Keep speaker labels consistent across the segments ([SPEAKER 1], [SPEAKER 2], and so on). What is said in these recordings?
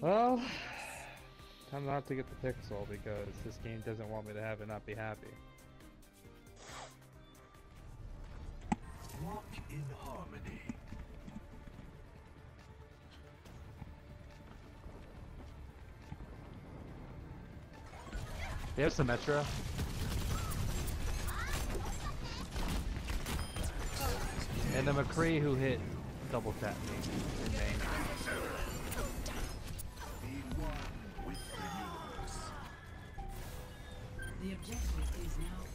[SPEAKER 1] Well, time not to get the pixel because this game doesn't want me to have it not be happy.
[SPEAKER 2] Walk in harmony.
[SPEAKER 1] They have Symmetra. And the McCree who hit double tap me
[SPEAKER 2] The
[SPEAKER 3] objective is now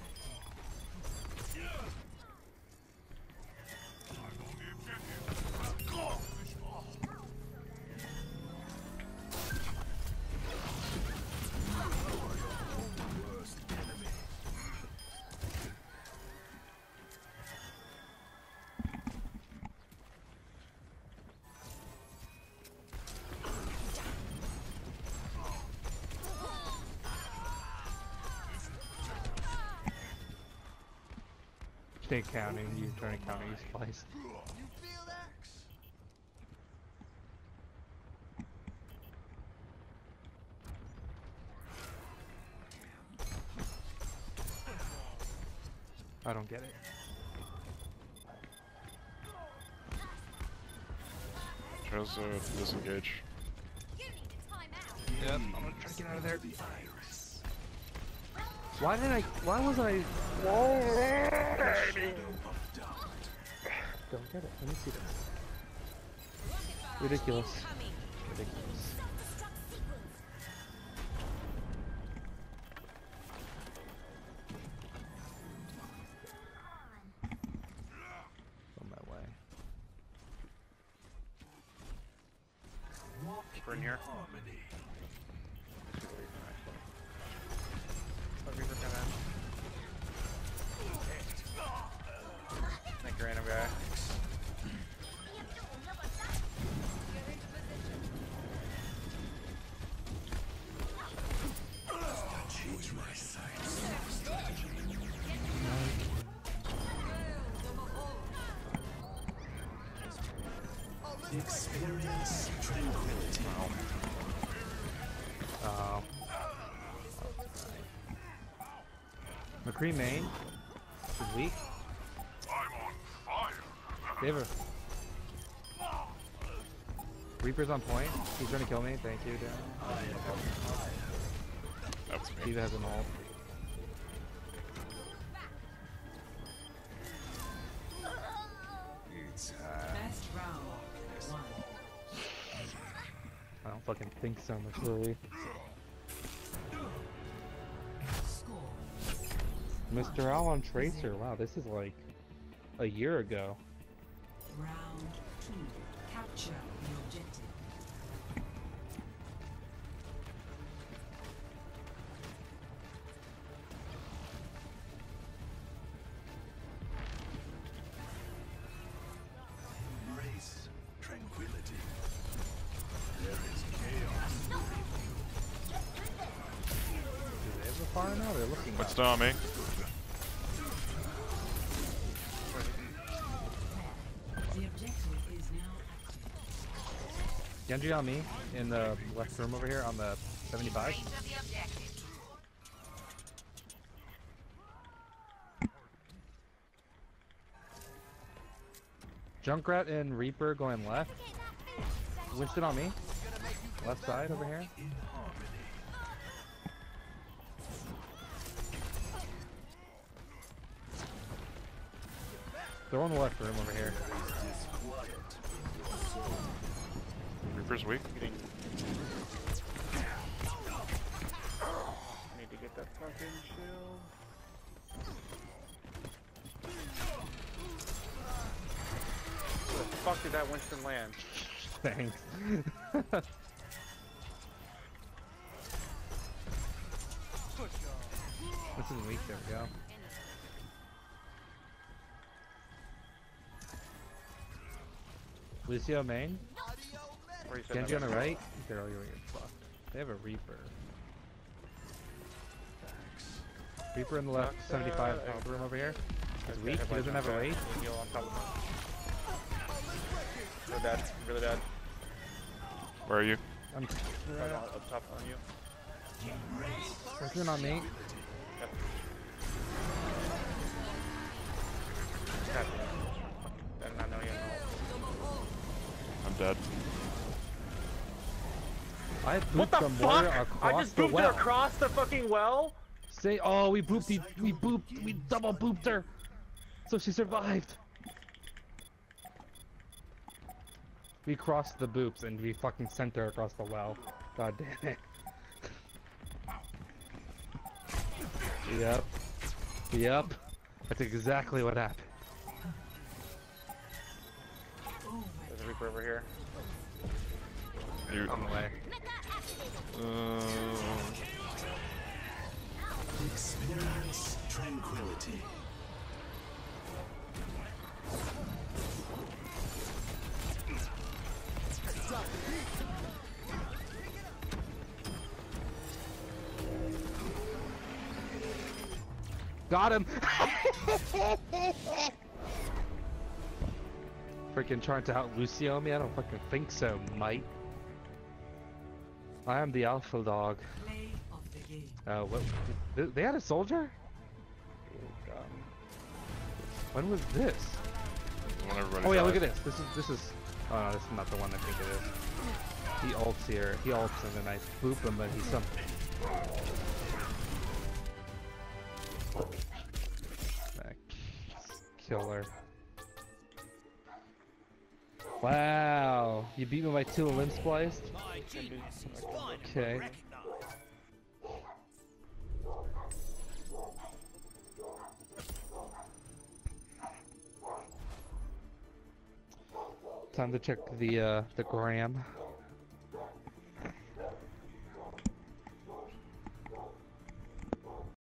[SPEAKER 1] Stay counting, you trying to counter you splice. I don't get it.
[SPEAKER 4] Tries to disengage.
[SPEAKER 1] Yep, I'm gonna try to get out of there. Why did I? Why was I? Don't get it. Let me see this. Ridiculous. Ridiculous. On my way.
[SPEAKER 4] In here.
[SPEAKER 2] Experience tranquility.
[SPEAKER 1] Oh. McCree main is weak. They have a Reaper's on point. He's trying to kill me. Thank you, Dan.
[SPEAKER 4] That was me.
[SPEAKER 1] Steve has an ult. Fucking think so much, really.
[SPEAKER 3] Score.
[SPEAKER 1] Mr. Alon Tracer. Wow, this is like a year ago.
[SPEAKER 3] Round two. Capture
[SPEAKER 1] Do they have a fire now? They're looking
[SPEAKER 4] What's
[SPEAKER 1] up.
[SPEAKER 4] me?
[SPEAKER 3] The objective is now active.
[SPEAKER 1] Genji on me in the left room over here on the 75. Junkrat and Reaper going left. Winston on me. Left side over here. They're on the left room over here.
[SPEAKER 2] Disquiet.
[SPEAKER 4] Reaper's weak.
[SPEAKER 5] Getting. Need to get that fucking shield. Where the fuck did that Winston land?
[SPEAKER 1] Thanks. this is weak. There we go. Lucio main.
[SPEAKER 5] Where you
[SPEAKER 1] Genji on the right. Girl, you're getting fucked. They have a Reaper. Reaper in the left,
[SPEAKER 5] Knocked,
[SPEAKER 1] 75
[SPEAKER 5] uh,
[SPEAKER 1] top room over here. He's weak. He doesn't have a
[SPEAKER 5] knocked
[SPEAKER 1] weight.
[SPEAKER 5] out. On top of him. Really bad. Really bad.
[SPEAKER 4] Where are you?
[SPEAKER 1] I'm
[SPEAKER 5] Right up top on you.
[SPEAKER 1] Winston on me.
[SPEAKER 5] Tap it. Better not know you know.
[SPEAKER 4] I'm dead.
[SPEAKER 1] I
[SPEAKER 5] What the
[SPEAKER 1] the
[SPEAKER 5] fuck? I just booped
[SPEAKER 1] well.
[SPEAKER 5] it across the fucking well?
[SPEAKER 1] Say, oh, we booped, the, we booped, we double booped her, so she survived. We crossed the boops and we fucking sent her across the well. God damn it. Yep. Yep. That's exactly what happened.
[SPEAKER 5] There's a Reaper over here.
[SPEAKER 4] You,
[SPEAKER 1] On the way.
[SPEAKER 4] uh,
[SPEAKER 2] Experience tranquility.
[SPEAKER 1] Got him! Freaking trying to out Lucio on me? I don't fucking think so, mate. I am the alpha dog. Uh, what? They had a soldier? When was this? Oh yeah, look at this. This is this is. Oh no, this is not the one I think it is. He ults here. He ults and then I boop him, but he's some. That killer. Wow, you beat me by two limb spliced. Okay. Time to check the uh, the gram.